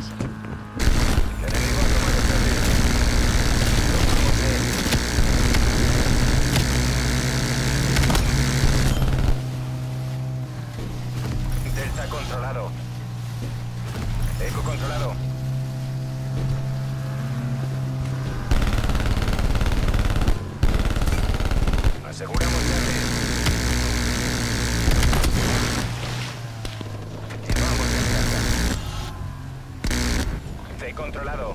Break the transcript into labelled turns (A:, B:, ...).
A: Vamos. Delta controlado. Eco controlado. Controlado.